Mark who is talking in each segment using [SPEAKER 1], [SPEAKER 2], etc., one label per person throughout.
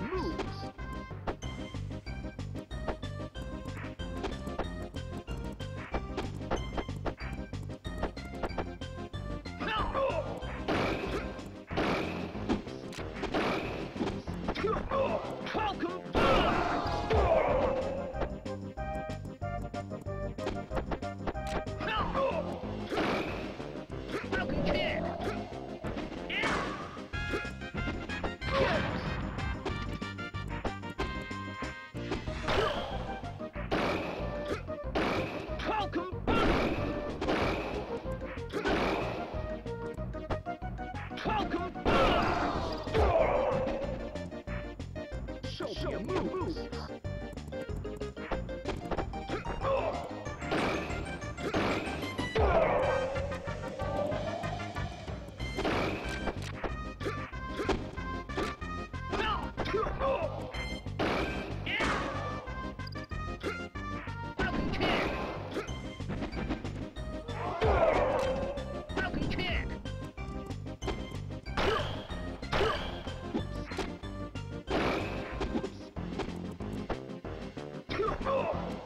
[SPEAKER 1] moves.
[SPEAKER 2] Oh!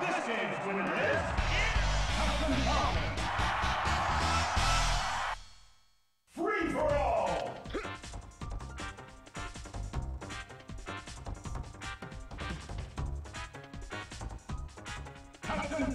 [SPEAKER 3] This game's winner is Captain Common. Free for all. Captain